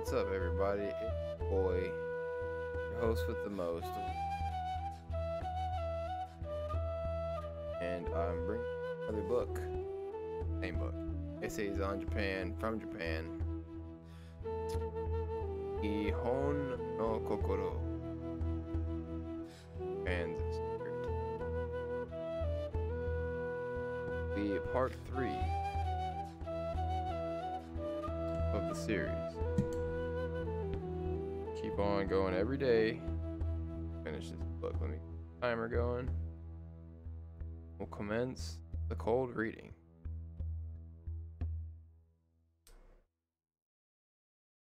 What's up, everybody? It's boy, your host with the most, and I'm bringing another book. Same book. Essays on Japan from Japan. Nihon no Kokoro. And the part three of the series. On going every day. Finish this book. Let me timer going. We'll commence the cold reading.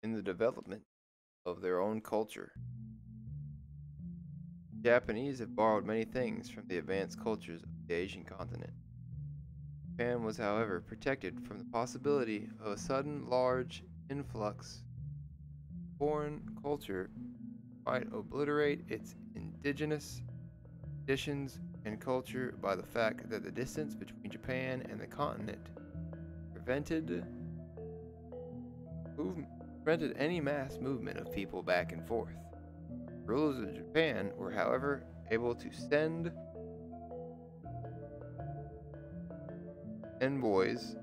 In the development of their own culture, Japanese have borrowed many things from the advanced cultures of the Asian continent. Japan was, however, protected from the possibility of a sudden large influx foreign culture might obliterate its indigenous traditions and culture by the fact that the distance between Japan and the continent prevented prevented any mass movement of people back and forth. Rulers of Japan were, however, able to send envoys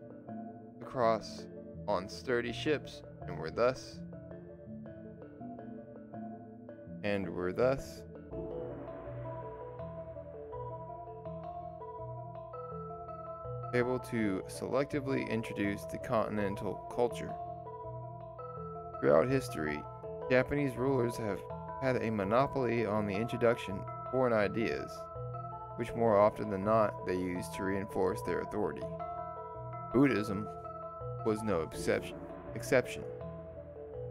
across on sturdy ships and were thus and were thus able to selectively introduce the continental culture. Throughout history, Japanese rulers have had a monopoly on the introduction of foreign ideas, which more often than not they used to reinforce their authority. Buddhism was no exception. exception.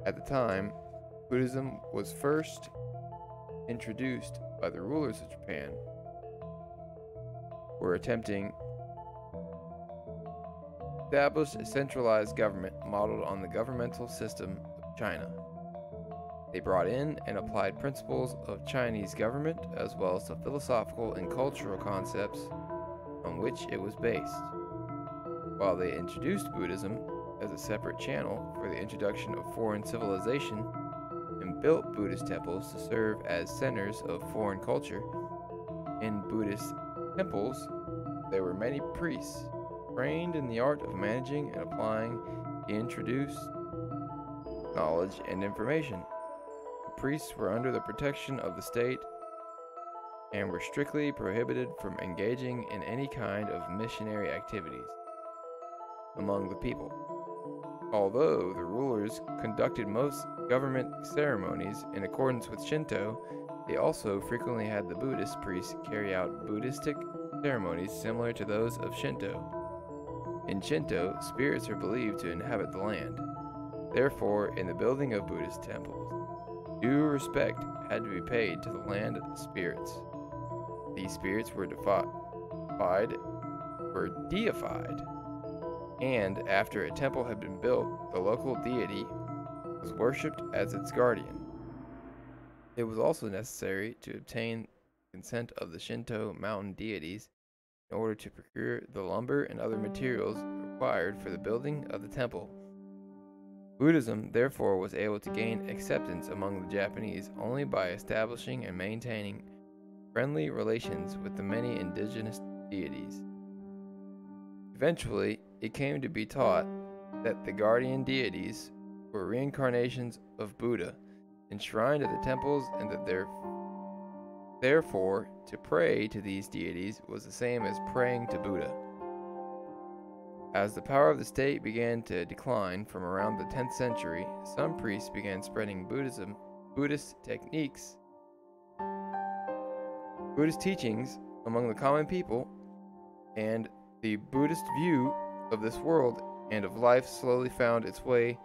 At the time, Buddhism was first introduced by the rulers of Japan, were attempting to establish a centralized government modeled on the governmental system of China. They brought in and applied principles of Chinese government as well as the philosophical and cultural concepts on which it was based. While they introduced Buddhism as a separate channel for the introduction of foreign civilization built Buddhist temples to serve as centers of foreign culture, in Buddhist temples there were many priests trained in the art of managing and applying introduced knowledge and information. The priests were under the protection of the state and were strictly prohibited from engaging in any kind of missionary activities among the people. Although the rulers conducted most government ceremonies in accordance with Shinto, they also frequently had the Buddhist priests carry out Buddhistic ceremonies similar to those of Shinto. In Shinto, spirits are believed to inhabit the land. Therefore, in the building of Buddhist temples, due respect had to be paid to the land spirits. These spirits were defied, were deified, and after a temple had been built, the local deity was worshipped as its guardian. It was also necessary to obtain consent of the Shinto mountain deities in order to procure the lumber and other materials required for the building of the temple. Buddhism, therefore, was able to gain acceptance among the Japanese only by establishing and maintaining friendly relations with the many indigenous deities. Eventually, it came to be taught that the guardian deities were reincarnations of Buddha enshrined at the temples and that their Therefore, to pray to these deities was the same as praying to Buddha. As the power of the state began to decline from around the 10th century, some priests began spreading Buddhism, Buddhist techniques, Buddhist teachings among the common people, and the Buddhist view of this world and of life slowly found its way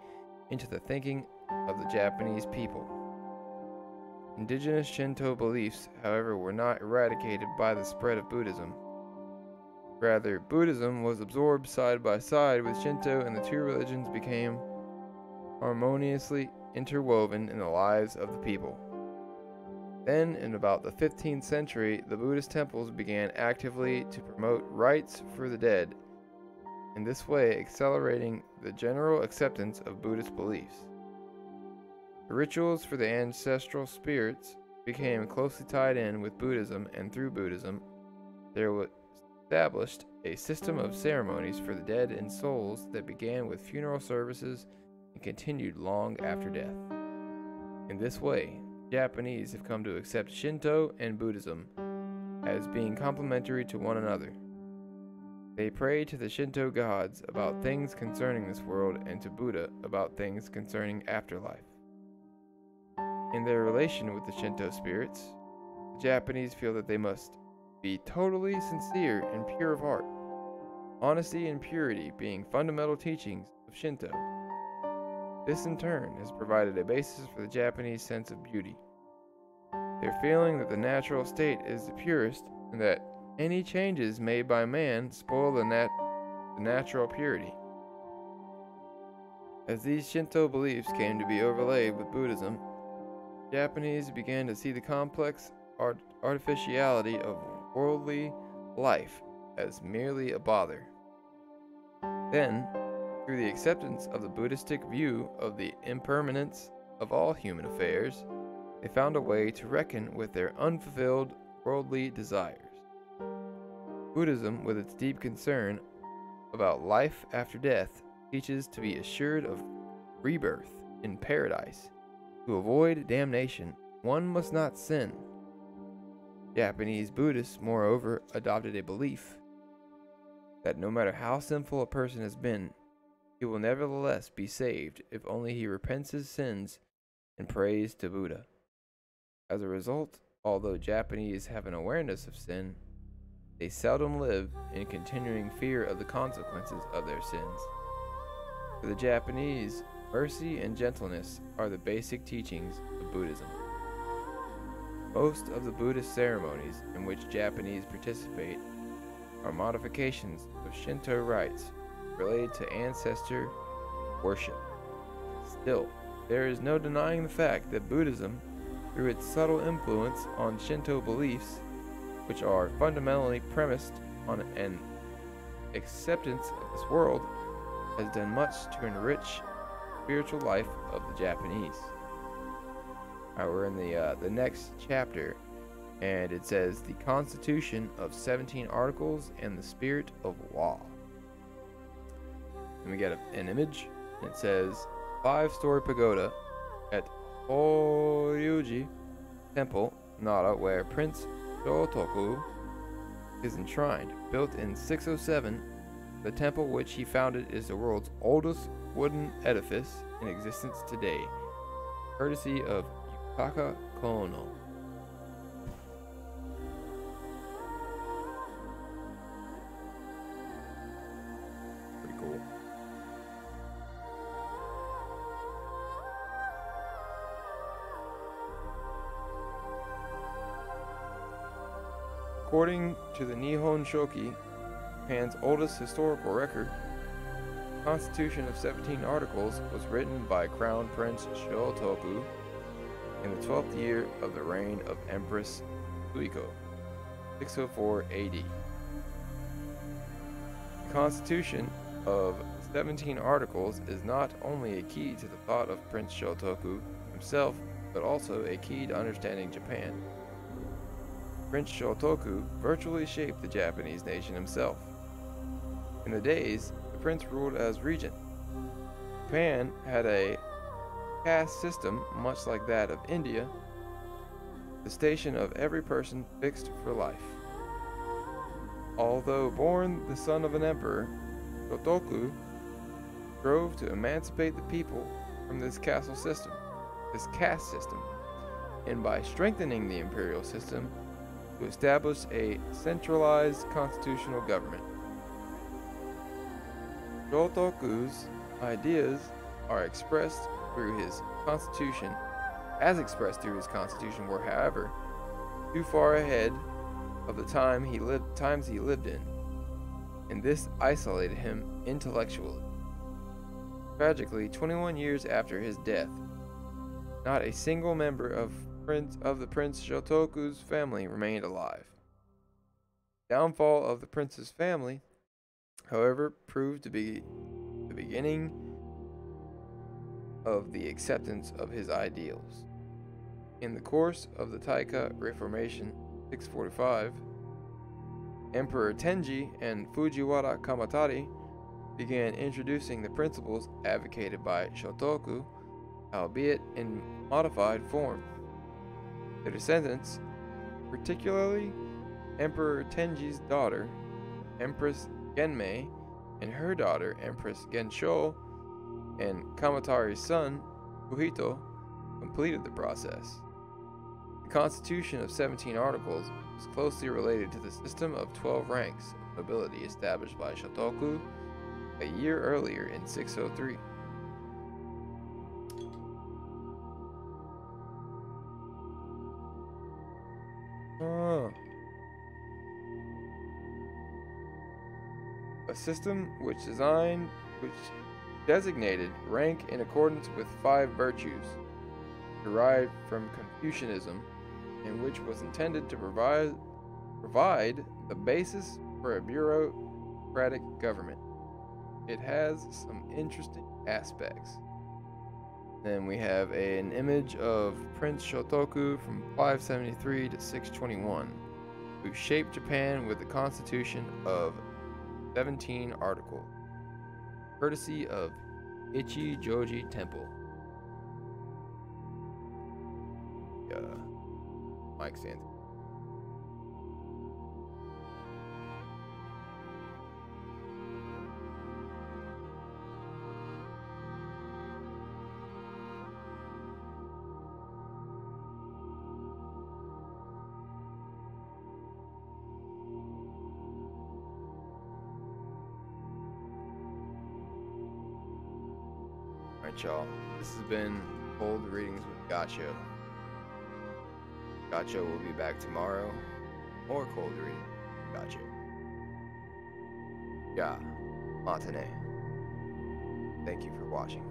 into the thinking of the Japanese people. Indigenous Shinto beliefs, however, were not eradicated by the spread of Buddhism. Rather, Buddhism was absorbed side by side with Shinto, and the two religions became harmoniously interwoven in the lives of the people. Then, in about the 15th century, the Buddhist temples began actively to promote rites for the dead, in this way accelerating the general acceptance of Buddhist beliefs. The rituals for the ancestral spirits became closely tied in with Buddhism, and through Buddhism, there was established a system of ceremonies for the dead and souls that began with funeral services and continued long after death. In this way, Japanese have come to accept Shinto and Buddhism as being complementary to one another. They pray to the Shinto gods about things concerning this world and to Buddha about things concerning afterlife. In their relation with the Shinto spirits, the Japanese feel that they must be totally sincere and pure of heart, honesty and purity being fundamental teachings of Shinto. This in turn has provided a basis for the Japanese sense of beauty. Their feeling that the natural state is the purest and that any changes made by man spoil the, nat- the natural purity. As these Shinto beliefs came to be overlaid with Buddhism, Japanese began to see the complex art- artificiality of worldly life as merely a bother. Then, through the acceptance of the Buddhistic view of the impermanence of all human affairs, they found a way to reckon with their unfulfilled worldly desires. Buddhism, with its deep concern about life after death, teaches to be assured of rebirth in paradise. To avoid damnation, one must not sin. Japanese Buddhists, moreover, adopted a belief that no matter how sinful a person has been, he will nevertheless be saved if only he repents his sins and prays to Buddha. As a result, although Japanese have an awareness of sin, they seldom live in continuing fear of the consequences of their sins. For the Japanese, mercy and gentleness are the basic teachings of Buddhism. Most of the Buddhist ceremonies in which Japanese participate are modifications of Shinto rites related to ancestor worship. Still, there is no denying the fact that Buddhism, through its subtle influence on Shinto beliefs, which are fundamentally premised on an acceptance of this world, has done much to enrich spiritual life of the Japanese. We're in the uh, the next chapter, and it says the Constitution of 17 Articles and the Spirit of Law. And we get a, an image. It says five-story pagoda at Horyuji Temple, Nara, where Prince Shotoku is enshrined. Built in 607, the temple which he founded is the world's oldest wooden edifice in existence today, courtesy of Yukaka Kono. According to the Nihon Shoki, Japan's oldest historical record, the Constitution of 17 Articles was written by Crown Prince Shotoku in the 12th year of the reign of Empress Suiko, 604 AD. The Constitution of 17 Articles is not only a key to the thought of Prince Shotoku himself, but also a key to understanding Japan. Prince Shotoku virtually shaped the Japanese nation himself. In the days, the prince ruled as regent. Japan had a caste system much like that of India, the station of every person fixed for life. Although born the son of an emperor, Shotoku strove to emancipate the people from this castle system, this caste system, and by strengthening the imperial system, to establish a centralized constitutional government. Shotoku's ideas are expressed through his constitution, as expressed through his constitution, were, however, too far ahead of the time he lived, times he lived in, and this isolated him intellectually. Tragically, 21 years after his death, not a single member of prince of the Prince Shotoku's family remained alive. Downfall of the prince's family, however, proved to be the beginning of the acceptance of his ideals. In the course of the Taika Reformation 645, Emperor Tenji and Fujiwara Kamatari began introducing the principles advocated by Shotoku, albeit in modified form. Their descendants, particularly Emperor Tenji's daughter, Empress Genmei, and her daughter, Empress Gensho, and Kamatari's son, Fuhito, completed the process. The Constitution of 17 Articles is closely related to the system of 12 ranks of nobility established by Shotoku a year earlier in 603. A system which designed which designated rank in accordance with five virtues derived from Confucianism and which was intended to provide provide the basis for a bureaucratic government. It has some interesting aspects. Then we have a, an image of Prince Shotoku from 573 to 621, who shaped Japan with the constitution of 17 article, courtesy of Ichi Joji Temple. Yeah, Mike stands. Y'all. This has been Cold Readings with Gotcha. Gotcha will be back tomorrow. More Cold Reading. Gotcha. Yeah. Matane. Thank you for watching.